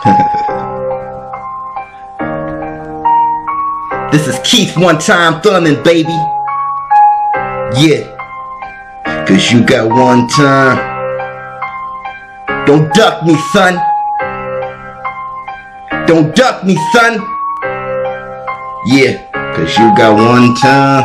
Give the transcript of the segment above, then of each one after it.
this is Keith one time Thurman, baby. Yeah. Cause you got one time. Don't duck me, son. Don't duck me, son. Yeah. Cause you got one time.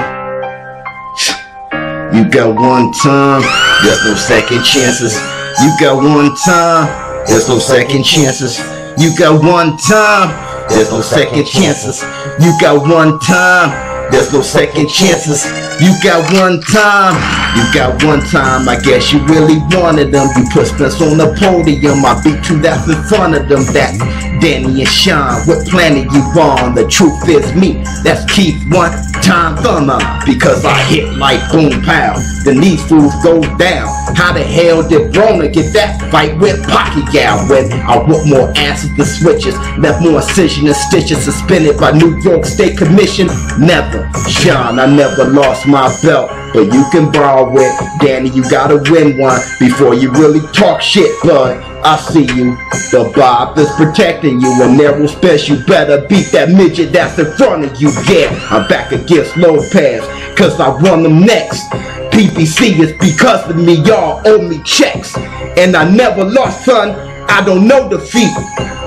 You got one time. There's no second chances. You got one time. There's no second chances. You got one time. There's no second chances. You got one time. There's no second chances. You got one time. You got one time. I guess you really wanted them. You put Spence on the podium. I beat you that's in front of them. That's Danny and Sean. What planet you on? The truth is me. That's Keith one time Thurman. Because I hit like boom pow. Then these fools go down. How the hell did Broner get that fight with Pacquiao? When I want more answers than switches. Left more incision and stitches suspended by New York State Commission. Never, Sean, I never lost my belt. But you can borrow it. Danny, you gotta win one before you really talk shit, bud. I see you. The Bob is protecting you. Errol Spence, you better beat that midget that's in front of you. Yeah, I'm back against Lopez, cause I run them next. PBC is because of me, y'all owe me checks. And I never lost, son. I don't know defeat.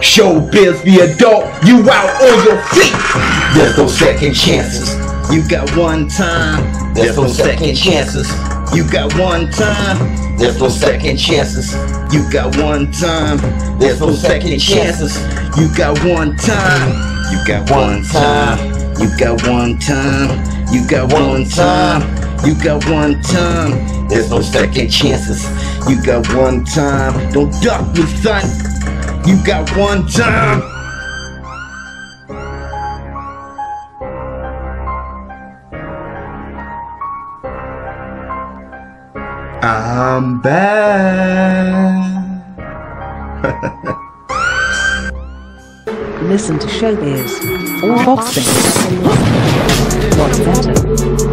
ShowBizz the adult, you out on your feet. There's no second chances. You got one time. There's no second chances. You got one time. There's no second chances. You got one time. There's no second chances. You got one time. You got one time. You got one time. You got one time. You got one time. There's no second chances. You got one time. Don't duck me, son. You got one time. I'm back. Listen to ShowBizz. Or Boxing. What's better?